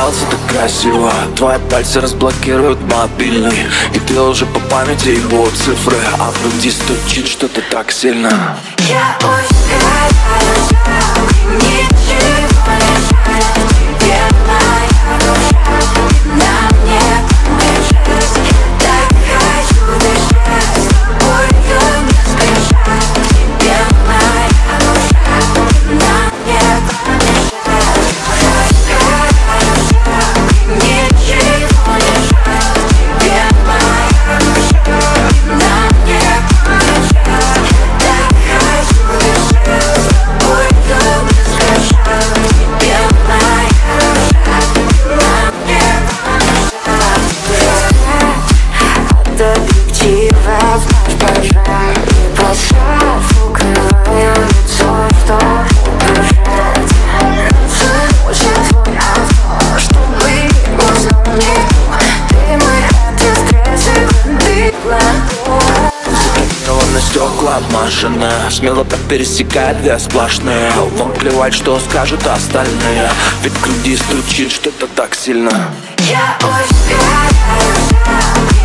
Дом взялся так красиво. Твои пальцы разблокируют мобильный. И ты уже по памяти его цифры. А в груди стучит что-то так сильно. Я очень на стекла машины Смело так пересекает две сплошные. Вам плевать, что скажут остальные Ведь в груди стучит что-то так сильно. Я очень